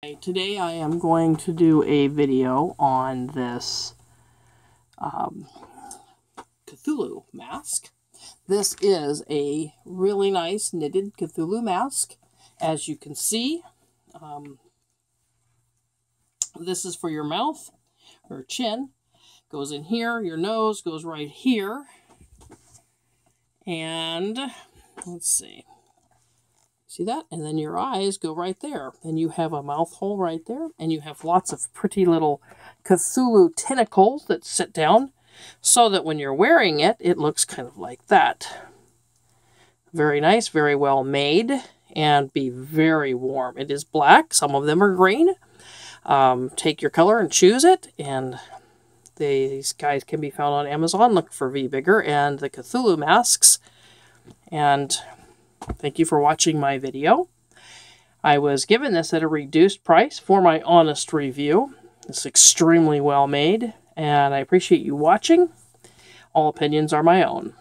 Today I am going to do a video on this um, Cthulhu mask. This is a really nice knitted Cthulhu mask. As you can see, um, this is for your mouth or chin. Goes in here, your nose goes right here. And let's see. See that? And then your eyes go right there. And you have a mouth hole right there. And you have lots of pretty little Cthulhu tentacles that sit down so that when you're wearing it, it looks kind of like that. Very nice, very well made, and be very warm. It is black. Some of them are green. Um, take your color and choose it. And these guys can be found on Amazon. Look for Vbiger and the Cthulhu masks. And Thank you for watching my video. I was given this at a reduced price for my honest review. It's extremely well made, and I appreciate you watching. All opinions are my own.